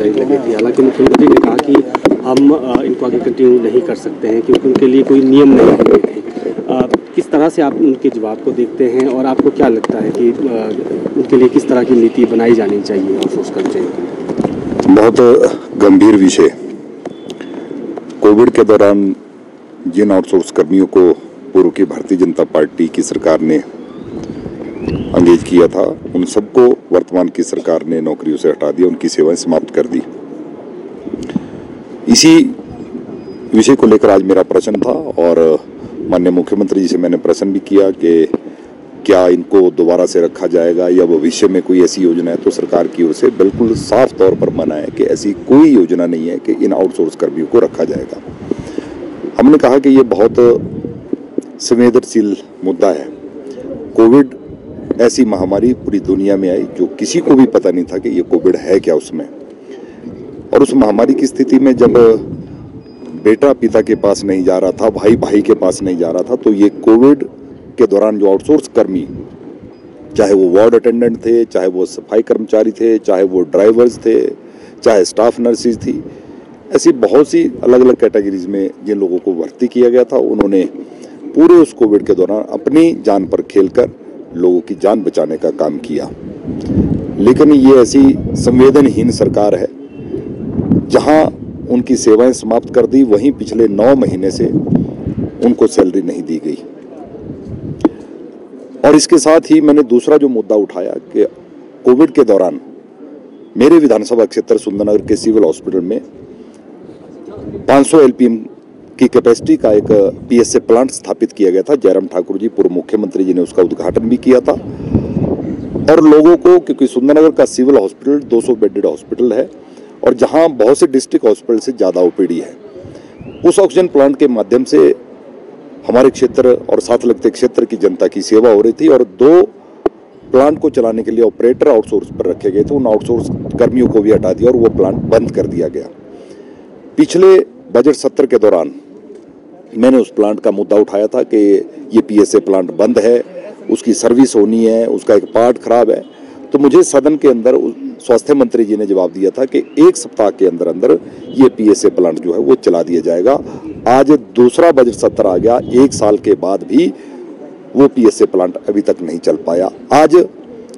लगी थी। हालाँकि मुख्यमंत्री ने कहा कि हम इनको आगे कंटिन्यू नहीं कर सकते हैं क्योंकि उनके लिए कोई नियम नहीं थे किस तरह से आप उनके जवाब को देखते हैं और आपको क्या लगता है कि उनके लिए किस तरह की नीति बनाई जानी चाहिए आउटसोर्स कर्मचारियों के लिए बहुत गंभीर विषय। कोविड के दौरान जिन आउटसोर्स कर्मियों को पूर्व की भारतीय जनता पार्टी की सरकार ने अंगेज किया था। उन सबको वर्तमान की सरकार ने नौकरियों से हटा दिया, उनकी सेवाएँ समाप्त कर दी। इसी विषय को लेकर आज मेरा प्रश्न था और माननीय मुख्यमंत्री जी से मैंने प्रश्न भी किया कि क्या इनको दोबारा से रखा जाएगा या भविष्य में कोई ऐसी योजना है तो सरकार की ओर से बिल्कुल साफ़ तौर पर मना है कि ऐसी कोई योजना नहीं है कि इन आउटसोर्स कर्मियों को रखा जाएगा। हमने कहा कि ये बहुत संवेदनशील मुद्दा है। कोविड ऐसी महामारी पूरी दुनिया में आई जो किसी को भी पता नहीं था कि ये कोविड है क्या उसमें। और उस महामारी की स्थिति में जब बेटा पिता के पास नहीं जा रहा था, भाई भाई के पास नहीं जा रहा था तो ये कोविड के दौरान जो आउटसोर्स कर्मी, चाहे वो वार्ड अटेंडेंट थे, चाहे वो सफ़ाई कर्मचारी थे, चाहे वो ड्राइवर्स थे, चाहे स्टाफ नर्सिस थी, ऐसी बहुत सी अलग अलग कैटेगरीज में जिन लोगों को भर्ती किया गया था, उन्होंने पूरे उस कोविड के दौरान अपनी जान पर खेलकर लोगों की जान बचाने का काम किया। लेकिन ये ऐसी संवेदनहीन सरकार है, जहाँ उनकी सेवाएँ समाप्त कर दी, वहीं पिछले नौ महीने से उनको सैलरी नहीं दी गई। और इसके साथ ही मैंने दूसरा जो मुद्दा उठाया कि कोविड के दौरान मेरे विधानसभा क्षेत्र सुंदरनगर के सिविल हॉस्पिटल में 500 एलपीएम की कैपेसिटी का एक पीएसए प्लांट स्थापित किया गया था। जयराम ठाकुर जी, पूर्व मुख्यमंत्री जी ने उसका उद्घाटन भी किया था। और लोगों को, क्योंकि सुंदरनगर का सिविल हॉस्पिटल 200 बेडेड हॉस्पिटल है, और जहाँ बहुत से डिस्ट्रिक्ट हॉस्पिटल से ज़्यादा ओपीडी है। उस ऑक्सीजन प्लांट के माध्यम से हमारे क्षेत्र और साथ लगते क्षेत्र की जनता की सेवा हो रही थी, और दो प्लांट को चलाने के लिए ऑपरेटर आउटसोर्स पर रखे गए थे। उन आउटसोर्स कर्मियों को भी हटा दिया और वो प्लांट बंद कर दिया गया। पिछले बजट सत्र के दौरान मैंने उस प्लांट का मुद्दा उठाया था कि ये पीएसए प्लांट बंद है, उसकी सर्विस होनी है, उसका एक पार्ट खराब है। तो मुझे सदन के अंदर स्वास्थ्य मंत्री जी ने जवाब दिया था कि एक सप्ताह के अंदर अंदर ये पीएसए प्लांट जो है वो चला दिया जाएगा। आज दूसरा बजट सत्र आ गया, एक साल के बाद भी वो पीएसए प्लांट अभी तक नहीं चल पाया। आज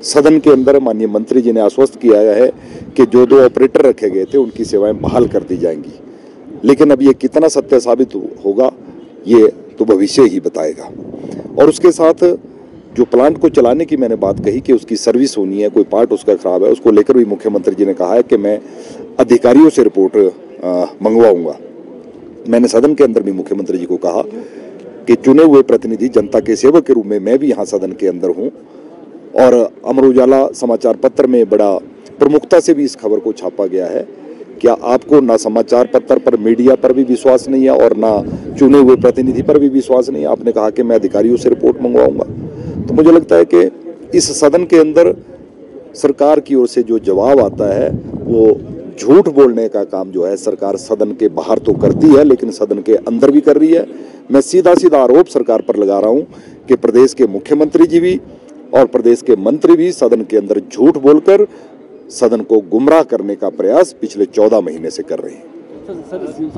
सदन के अंदर माननीय मंत्री जी ने आश्वस्त किया है कि जो दो ऑपरेटर रखे गए थे, उनकी सेवाएँ बहाल कर दी जाएँगी। लेकिन अब ये कितना सत्य साबित होगा, ये तो भविष्य ही बताएगा। और उसके साथ जो प्लांट को चलाने की मैंने बात कही कि उसकी सर्विस होनी है, कोई पार्ट उसका खराब है, उसको लेकर भी मुख्यमंत्री जी ने कहा है कि मैं अधिकारियों से रिपोर्ट मंगवाऊँगा। मैंने सदन के अंदर भी मुख्यमंत्री जी को कहा कि चुने हुए प्रतिनिधि जनता के सेवक के रूप में मैं भी यहाँ सदन के अंदर हूँ। और अमर उजाला समाचार पत्र में बड़ा प्रमुखता से भी इस खबर को छापा गया है। क्या आपको ना समाचार पत्र पर, मीडिया पर भी विश्वास नहीं है और ना चुने हुए प्रतिनिधि पर भी विश्वास नहीं है? आपने कहा कि मैं अधिकारियों से रिपोर्ट मंगवाऊँगा। तो मुझे लगता है कि इस सदन के अंदर सरकार की ओर से जो जवाब आता है, वो झूठ बोलने का काम जो है, सरकार सदन के बाहर तो करती है, लेकिन सदन के अंदर भी कर रही है। मैं सीधा सीधा आरोप सरकार पर लगा रहा हूँ कि प्रदेश के मुख्यमंत्री जी भी और प्रदेश के मंत्री भी सदन के अंदर झूठ बोलकर सदन को गुमराह करने का प्रयास पिछले चौदह महीने से कर रहे हैं।